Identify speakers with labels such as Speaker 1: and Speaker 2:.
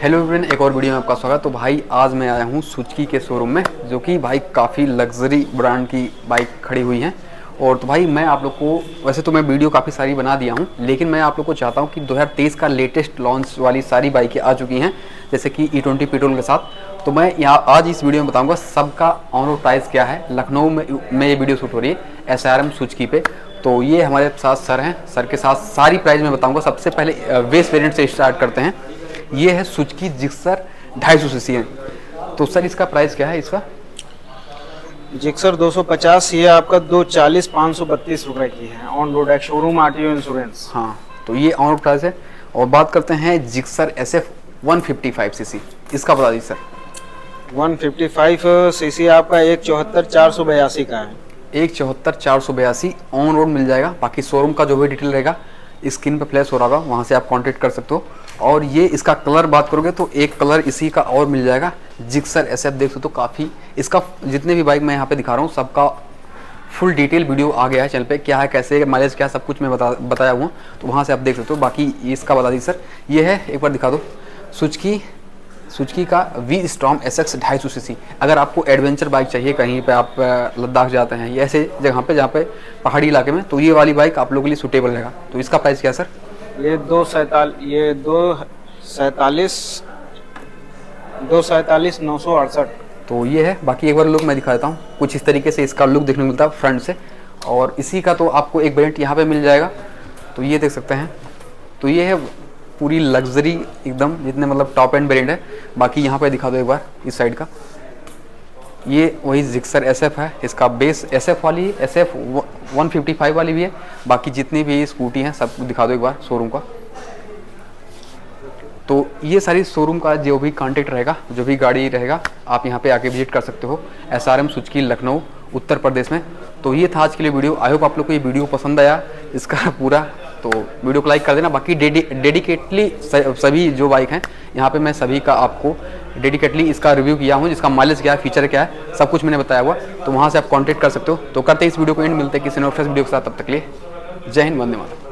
Speaker 1: Hello friend एक और video में आपका स्वागत। तो भाई, आज मैं आया हूँ सुचकी के शोरूम में, जो कि भाई काफ़ी लग्जरी ब्रांड की बाइक खड़ी हुई हैं। और तो भाई, मैं आप लोग को, वैसे तो मैं वीडियो काफ़ी सारी बना दिया हूँ, लेकिन मैं आप लोग को चाहता हूँ कि 2023 का लेटेस्ट लॉन्च वाली सारी बाइकें आ चुकी हैं, जैसे कि ई ट्वेंटी पेट्रोल के साथ। तो मैं यहाँ आज इस वीडियो में बताऊँगा सबका ऑन रोड प्राइस क्या है। लखनऊ में में ये वीडियो शूट हो रही है एस आर एम सुचकी पे। तो ये हमारे साथ सर हैं सर के साथ सारी प्राइस मैं बताऊँगा। सबसे पहले वेस्ट वेरियंट से स्टार्ट करते हैं। ये है सुचकी जिक्सर ढाई सौ सी है। तो सर इसका प्राइस क्या है इसका
Speaker 2: जिक्सर 250 ये आपका दो चालीस पाँच सौ बत्तीस रुपए की है। ऑन रोड एक शोरूम आर इंश्योरेंस
Speaker 1: हाँ तो ये ऑन रोड प्राइस है। और बात करते हैं Gixxer S F one fifty five C C इसका बता दीजिए सर।
Speaker 2: 155 सीसी आपका एक चौहत्तर चार सौ बयासी का है।
Speaker 1: एक चौहत्तर चार सौ बयासी ऑन रोड मिल जाएगा। बाकी शोरूम का जो भी डिटेल रहेगा स्क्रीन पे फ्लैश हो रहा होगा वहाँ से आप कांटेक्ट कर सकते हो। और ये इसका कलर बात करोगे तो एक कलर इसी का और मिल जाएगा। जिक्सर एस देख सकते हो तो काफ़ी इसका जितने भी बाइक मैं यहाँ पे दिखा रहा हूँ, सबका फुल डिटेल वीडियो आ गया है चैनल पे। क्या है, कैसे माइलेज क्या सब कुछ मैं बता, बताया हुआ। तो वहाँ से आप देख सकते हो। बाकी इसका बता दीजिए सर ये है, एक बार दिखा दो। सुचकी सुचकी का वी स्ट्रॉम एस एक्स ढाई सौ सी अगर आपको एडवेंचर बाइक चाहिए, कहीं पे आप लद्दाख जाते हैं ऐसे जगह पे, जहाँ पे पहाड़ी इलाके में तो ये वाली बाइक आप लोगों के लिए सूटेबल रहेगा। तो इसका प्राइस क्या है सर
Speaker 2: ये दो सैताल, ये दो सैतालीस दो सैतालीस नौ सौ अड़सठ।
Speaker 1: तो ये है, बाकी एक बार लुक मैं दिखा देता हूँ। कुछ इस तरीके से इसका लुक देखने को मिलता है फ्रंट से। और इसी का तो आपको एक वेरियंट यहाँ पे मिल जाएगा। तो ये देख सकते हैं। तो ये है पूरी लग्जरी एकदम, जितने मतलब टॉप एंड वेरियंट है। बाकी यहाँ पे दिखा दो एक बार, इस साइड का। ये वही जिक्सर एसएफ है। इसका बेस एसएफ वाली S F one fifty five वाली भी है। बाकी जितनी भी स्कूटी हैं, सब दिखा दो एक बार शोरूम का। तो ये सारी शोरूम का जो भी कांटेक्ट रहेगा, जो भी गाड़ी रहेगा, आप यहाँ पे आके विज़िट कर सकते हो। S R M सुचकी Lucknow Uttar Pradesh में। तो ये था आज के लिए वीडियो। आई होप आप लोग को ये वीडियो पसंद आया। इसका पूरा तो वीडियो को लाइक कर देना। बाकी डेडी, डेडिकेटली सभी जो बाइक हैं, यहाँ पे मैं सभी का आपको डेडिकेटली इसका रिव्यू किया हूँ, जिसका माइलेज क्या है, फीचर क्या है, सब कुछ मैंने बताया हुआ। तो वहाँ से आप कॉन्टेक्ट कर सकते हो। तो करते इस वीडियो को एंड, मिलते हैं किसी ने फ्रेस वीडियो के साथ। तब तक लिए जय हिंद, वंदे मातरम।